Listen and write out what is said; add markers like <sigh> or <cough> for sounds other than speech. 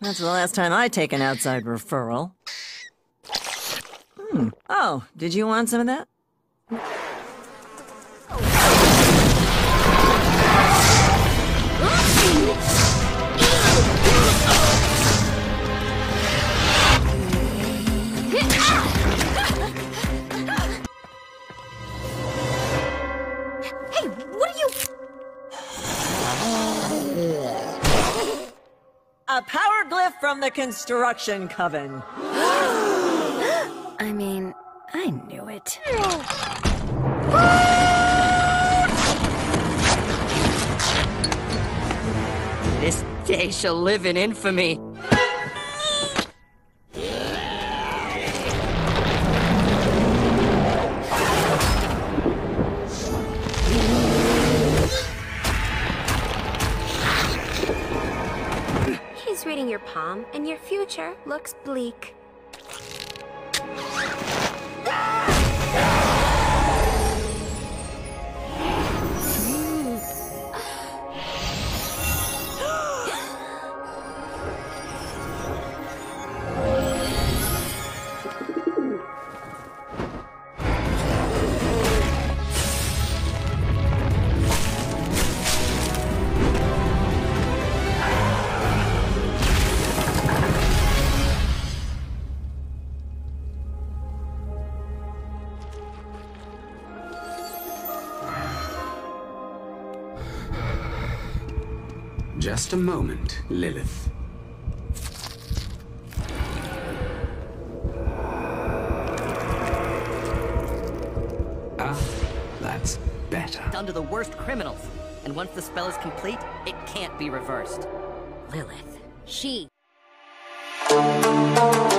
That's the last time I take an outside referral. Hmm. Oh, did you want some of that? A power glyph from the construction coven. <gasps> I mean, I knew it. This day shall live in infamy. Your palm, and your future looks bleak. Just a moment, Lilith. Ah, that's better. Down to the worst criminals. And once the spell is complete, it can't be reversed. Lilith. She. Thank